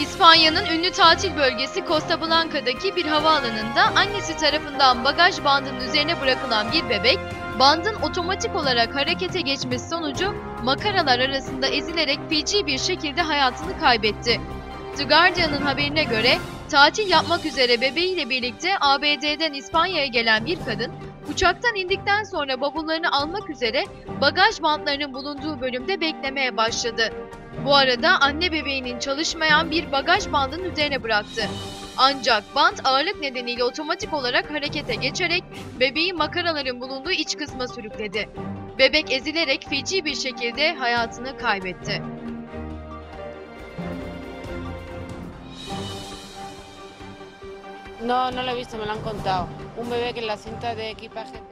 İspanya'nın ünlü tatil bölgesi Costa Blanca'daki bir havaalanında annesi tarafından bagaj bandının üzerine bırakılan bir bebek, bandın otomatik olarak harekete geçmesi sonucu makaralar arasında ezilerek feci bir şekilde hayatını kaybetti. The Guardian'ın haberine göre tatil yapmak üzere bebeğiyle birlikte ABD'den İspanya'ya gelen bir kadın, uçaktan indikten sonra bavullarını almak üzere bagaj bantlarının bulunduğu bölümde beklemeye başladı. Bu arada anne bebeğinin çalışmayan bir bagaj bandının üzerine bıraktı. Ancak bant ağırlık nedeniyle otomatik olarak harekete geçerek bebeği makaraların bulunduğu iç kısma sürükledi. Bebek ezilerek feci bir şekilde hayatını kaybetti. No, no lo he visto, me lo han contado. Un bebé que en la cinta de equipaje...